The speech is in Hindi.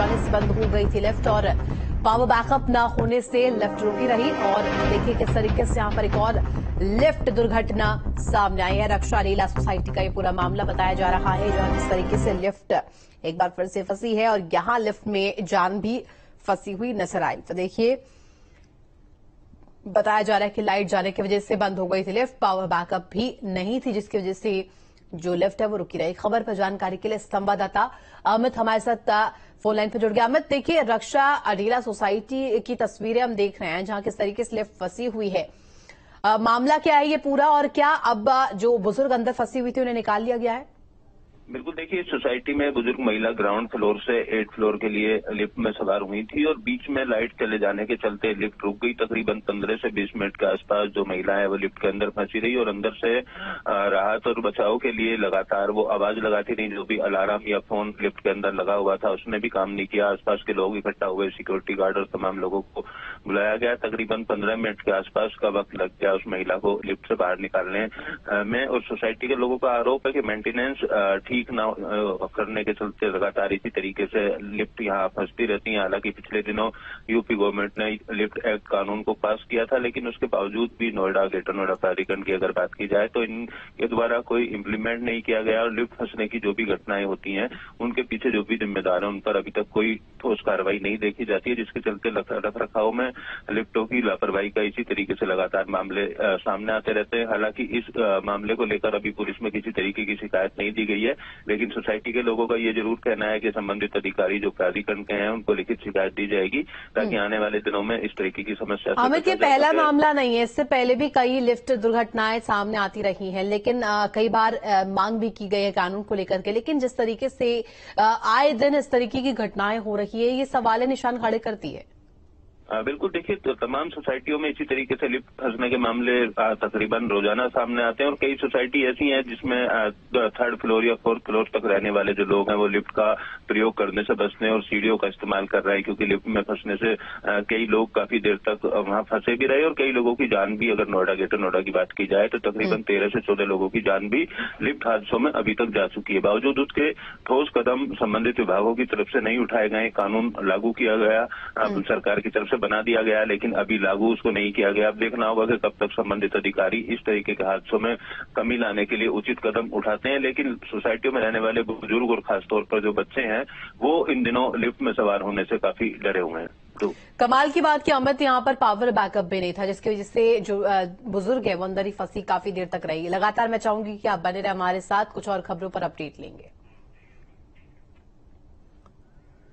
जाने से बंद हो गई थी लिफ्ट और पावर बैकअप न होने से लिफ्ट रुकी रही और देखिए किस तरीके से यहाँ पर एक और लिफ्ट दुर्घटना सामने आई है। रक्षा रीला सोसाइटी का ये पूरा मामला बताया जा रहा है जहाँ जिस तरीके से लिफ्ट एक बार फिर से फंसी है और यहाँ लिफ्ट में जान भी फंसी हुई नज़र आई। तो देखिए, बताया जा रहा है कि लाइट जाने की वजह से बंद हो गई थी लिफ्ट पावर बैकअप भी नहीं थी जिसकी वजह से जो लिफ्ट है वो रुकी रही। खबर पर जानकारी के लिए संवाददाता अमित हमारे साथ फ़ोन लाइन पर जुड़ गया। अमित देखिए रक्षा अडीला सोसाइटी की तस्वीरें हम देख रहे हैं जहाँ किस तरीके से लिफ्ट फंसी हुई है। आ, मामला क्या है ये पूरा और क्या अब जो बुज़ुर्ग अंदर फंसी हुई थी उन्हें निकाल लिया गया है? बिल्कुल, देखिए, सोसाइटी में बुज़ुर्ग महिला ग्राउंड फ्लोर से एट फ्लोर के लिए लिफ्ट में सवार हुई थी और बीच में लाइट चले जाने के चलते लिफ्ट रुक गई। तकरीबन पंद्रह से बीस मिनट के आसपास जो महिला है, वो लिफ्ट के अंदर फंसी रही और अंदर से राहत और बचाव के लिए लगातार वो आवाज़ लगाती रही, जो भी अलार्म या फ़ोन लिफ्ट के अंदर लगा हुआ था, उसने भी काम नहीं किया। आसपास के लोग इकट्ठा हुए, सिक्योरिटी गार्ड और तमाम लोगों को बुलाया गया। तकरीबन पंद्रह मिनट के आसपास का वक्त लग गया उस महिला को लिफ्ट से बाहर निकालने में और सोसाइटी के लोगों का आरोप है कि मेंटेनेंस ठीक ना करने के चलते लगातार इसी तरीके से लिफ्ट यहाँ फंसती रहती है। हालाँकि पिछले दिनों यूपी गवर्नमेंट ने लिफ्ट एक्ट कानून को पास किया था, लेकिन उसके बावजूद भी नोएडा, ग्रेटर नोएडा प्राधिकरण की अगर बात की जाए तो इनके द्वारा कोई इम्प्लीमेंट नहीं किया गया और लिफ्ट फंसने की जो भी घटनाएँ होती हैं, उनके पीछे जो भी जिम्मेदार है, उन पर अभी तक कोई ठोस कार्रवाई नहीं देखी जाती है, जिसके चलते रख रखाव में लिफ्टों की लापरवाही का इसी तरीके से लगातार मामले सामने आते रहते हैं। हालाँकि इस मामले को लेकर अभी पुलिस में किसी तरीके की शिकायत नहीं दी गई है। लेकिन सोसाइटी के लोगों का ये ज़रूर कहना है कि संबंधित अधिकारी जो प्राधिकरण के हैं उनको लिखित शिकायत दी जाएगी ताकि हम्म। आने वाले दिनों में इस तरीके की समस्या अमित ये पहला मामला नहीं है। इससे पहले भी कई लिफ्ट दुर्घटनाएँ सामने आती रही हैं लेकिन आ, कई बार आ, मांग भी की गई है कानून को लेकर के। लेकिन जिस तरीके से आए दिन इस तरीके की घटनाएँ हो रही है ये सवाल निशान खड़े करती है। बिल्कुल देखिए तो तमाम सोसाइटियों में इसी तरीके से लिफ्ट फंसने के मामले तकरीबन रोज़ाना सामने आते हैं और कई सोसाइटी ऐसी हैं जिसमें थर्ड फ्लोर या फोर्थ फ्लोर तक रहने वाले जो लोग हैं वो लिफ्ट का प्रयोग करने से बचने और सीढ़ियों का इस्तेमाल कर रहे हैं क्योंकि लिफ्ट में फंसने से कई लोग काफ़ी देर तक वहाँ फंसे भी रहे और कई लोगों की जान भी अगर नोएडा ग्रेटर नोएडा की बात की जाए तो तकरीबन हम्म। तेरह से चौदह लोगों की जान भी लिफ्ट हादसों में अभी तक जा चुकी है बावजूद उसके ठोस कदम संबंधित विभागों की तरफ़ से नहीं उठाए गए कानून लागू किया गया हम्म। सरकार की तरफ़ से बना दिया गया, लेकिन अभी लागू उसको नहीं किया गया। अब देखना होगा कि कब तक संबंधित अधिकारी इस तरीके के हादसों में कमी लाने के लिए उचित कदम उठाते हैं, लेकिन सोसाइटियों में रहने वाले बुज़ुर्ग और खासतौर पर जो बच्चे हैं, वो इन दिनों लिफ्ट में सवार होने से काफ़ी डरे हुए हैं। तो कमाल की बात की अमित यहाँ पर पावर बैकअप भी नहीं था, जिसकी वजह से जो बुज़ुर्ग है वो अंदर ही फंसी काफ़ी देर तक रही। लगातार मैं चाहूँगी कि आप बने रहे हमारे साथ, कुछ और खबरों पर अपडेट लेंगे।